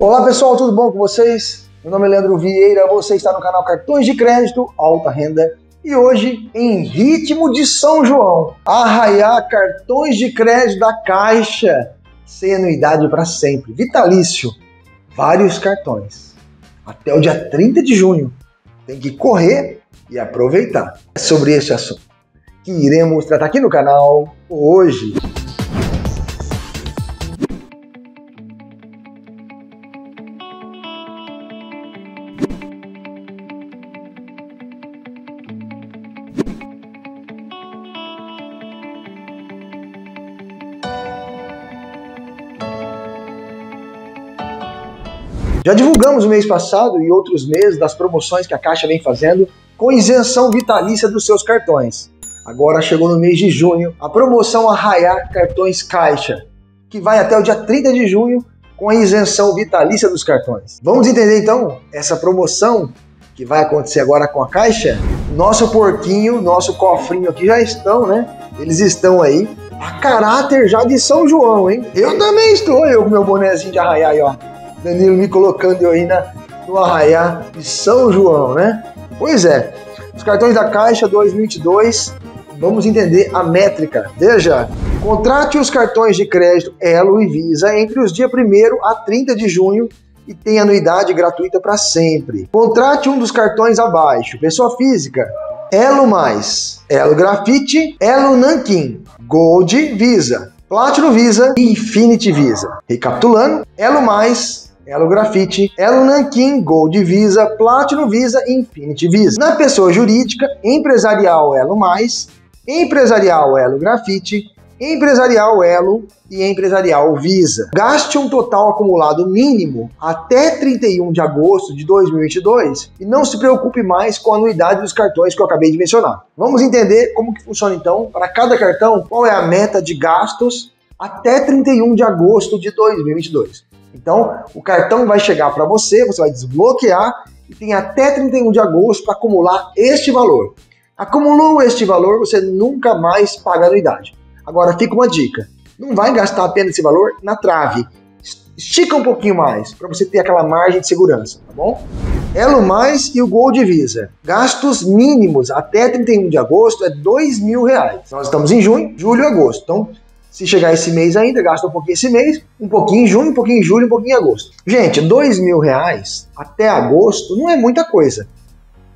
Olá pessoal, tudo bom com vocês? Meu nome é Leandro Vieira, você está no canal Cartões de Crédito Alta Renda e hoje, em ritmo de São João, arraiar cartões de crédito da Caixa sem anuidade para sempre, vitalício, vários cartões. Até o dia 30 de junho. Tem que correr e aproveitar. É sobre este assunto que iremos tratar aqui no canal hoje. Já divulgamos no mês passado e outros meses das promoções que a Caixa vem fazendo com isenção vitalícia dos seus cartões. Agora chegou no mês de junho a promoção Arraiar Cartões Caixa, que vai até o dia 30 de junho com a isenção vitalícia dos cartões. Vamos entender então essa promoção que vai acontecer agora com a Caixa? Nosso porquinho, nosso cofrinho aqui já estão, né? Eles estão aí a caráter já de São João, hein? Eu também estou, eu com meu bonezinho de arraiar aí, ó. Danilo me colocando eu aí na, no arraiar de São João, né? Pois é, os cartões da Caixa 2022, vamos entender a métrica. Veja, contrate os cartões de crédito Elo e Visa entre os dias 1 a 30 de junho e tem anuidade gratuita para sempre. Contrate um dos cartões abaixo. Pessoa física, Elo Mais, Elo Grafite, Elo Nankin, Gold Visa, Platinum Visa e Infinity Visa. Recapitulando, Elo Mais, Elo Grafite, Elo Nankin, Gold Visa, Platinum Visa e Infinity Visa. Na pessoa jurídica, empresarial Elo Mais, empresarial Elo Grafite, empresarial Elo e empresarial Visa. Gaste um total acumulado mínimo até 31 de agosto de 2022 e não se preocupe mais com a anuidade dos cartões que eu acabei de mencionar. Vamos entender como que funciona então para cada cartão, qual é a meta de gastos até 31 de agosto de 2022. Então, o cartão vai chegar para você, você vai desbloquear e tem até 31 de agosto para acumular este valor. Acumulou este valor, você nunca mais paga anuidade. Agora fica uma dica: não vai gastar apenas esse valor na trave. Estica um pouquinho mais para você ter aquela margem de segurança, tá bom? Elo Mais e o Gold Visa. Gastos mínimos até 31 de agosto é dois mil reais. Nós estamos em junho, julho e agosto. Então, se chegar esse mês ainda, gasta um pouquinho esse mês, um pouquinho em junho, um pouquinho em julho, um pouquinho em agosto. Gente, dois mil reais até agosto não é muita coisa.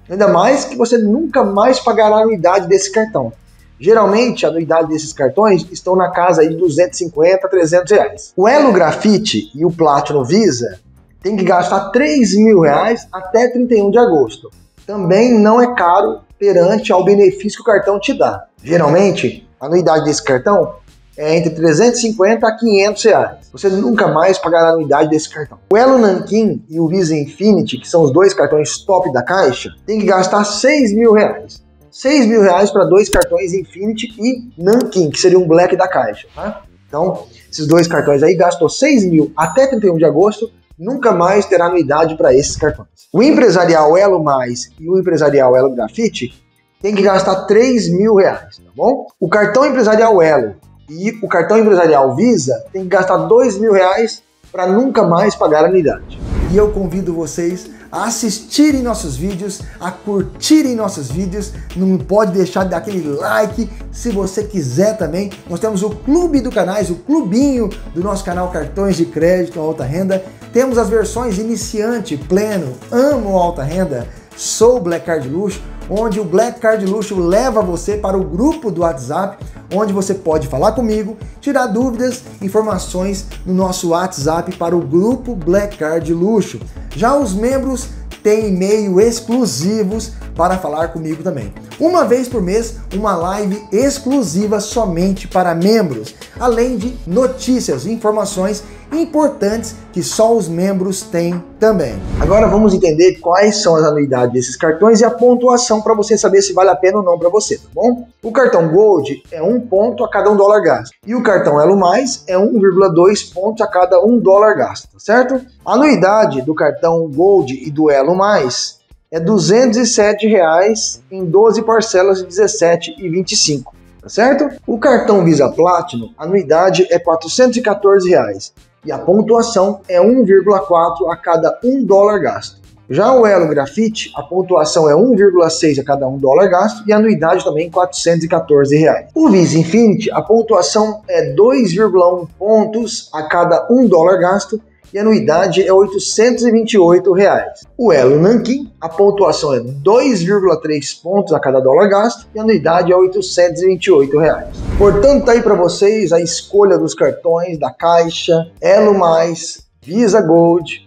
Ainda mais que você nunca mais pagará a anuidade desse cartão. Geralmente, a anuidade desses cartões estão na casa aí de 250 a 300 reais. O Elo Grafite e o Platinum Visa tem que gastar 3 mil reais até 31 de agosto. Também não é caro perante ao benefício que o cartão te dá. Geralmente, a anuidade desse cartão é entre 350 a 500 reais. Você nunca mais pagará a anuidade desse cartão. O Elo Nankin e o Visa Infinity, que são os dois cartões top da caixa, tem que gastar 6 mil reais. 6 mil reais para dois cartões Infinity e Nankin, que seria um black da caixa. Tá? Então, esses dois cartões aí gastou 6 mil até 31 de agosto, nunca mais terá anuidade para esses cartões. O empresarial Elo Mais e o empresarial Elo Grafite tem que gastar 3 mil reais, tá bom? O cartão empresarial Elo e o cartão empresarial Visa tem que gastar dois mil reais para nunca mais pagar a anuidade. E eu convido vocês a assistirem nossos vídeos, a curtirem nossos vídeos. Não pode deixar de dar aquele like se você quiser também. Nós temos o clube do canais, o clubinho do nosso canal Cartões de Crédito Alta Renda. Temos as versões iniciante, pleno, amo alta renda, sou Black Card Luxo onde o Black Card Luxo leva você para o grupo do WhatsApp, onde você pode falar comigo, tirar dúvidas, informações no nosso WhatsApp para o grupo Black Card Luxo. Já os membros têm e-mail exclusivos para falar comigo também. Uma vez por mês, uma live exclusiva somente para membros, além de notícias informações importantes que só os membros têm também. Agora vamos entender quais são as anuidades desses cartões e a pontuação para você saber se vale a pena ou não para você, tá bom? O cartão Gold é um ponto a cada um dólar gasto e o cartão Elo Mais é 1,2 pontos a cada um dólar gasto, tá certo? A anuidade do cartão Gold e do Elo Mais é 207 reais em 12 parcelas de 17,25, tá certo? O cartão Visa Platinum, anuidade é 414 reais e a pontuação é 1,4 a cada 1 dólar gasto. Já o Elo Grafite, a pontuação é 1,6 a cada 1 dólar gasto e a anuidade também 414 reais. O Visa Infinity, a pontuação é 2,1 pontos a cada 1 dólar gasto e a anuidade é 828 reais. O Elo Nankin, a pontuação é 2,3 pontos a cada dólar gasto e a anuidade é 828 reais. Portanto, tá aí para vocês a escolha dos cartões da Caixa, Elo Mais, Visa Gold,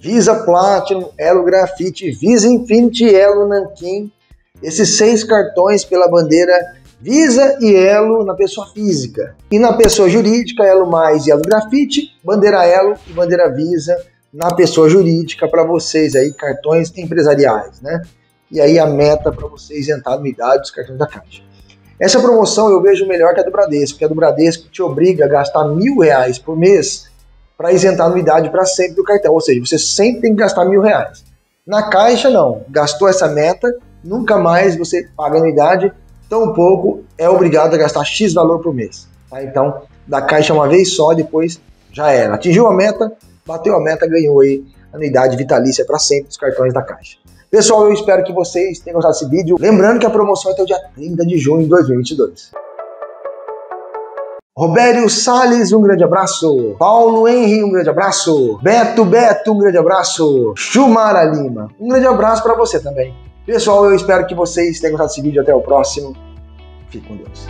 Visa Platinum, Elo Grafite, Visa Infinity, Elo Nankin. Esses seis cartões pela bandeira Visa e Elo na pessoa física. E na pessoa jurídica, Elo Mais e Elo Grafite, bandeira Elo e bandeira Visa na pessoa jurídica para vocês aí, cartões empresariais, né? E aí a meta para vocês isentar a anuidade dos cartões da Caixa. Essa promoção eu vejo melhor que a do Bradesco, porque a do Bradesco te obriga a gastar mil reais por mês para isentar a anuidade para sempre do cartão, ou seja, você sempre tem que gastar mil reais. Na Caixa não, gastou essa meta, nunca mais você paga anuidade tão pouco é obrigado a gastar X valor por mês. Tá? Então, da caixa uma vez só, depois já era. Atingiu a meta, bateu a meta, ganhou aí anuidade vitalícia para sempre dos cartões da caixa. Pessoal, eu espero que vocês tenham gostado desse vídeo. Lembrando que a promoção é até o dia 30 de junho de 2022. Robério Sales, um grande abraço. Paulo Henry, um grande abraço. Beto Beto, um grande abraço. Chumara Lima, um grande abraço para você também. Pessoal, eu espero que vocês tenham gostado desse vídeo. Até o próximo. Fique com Deus.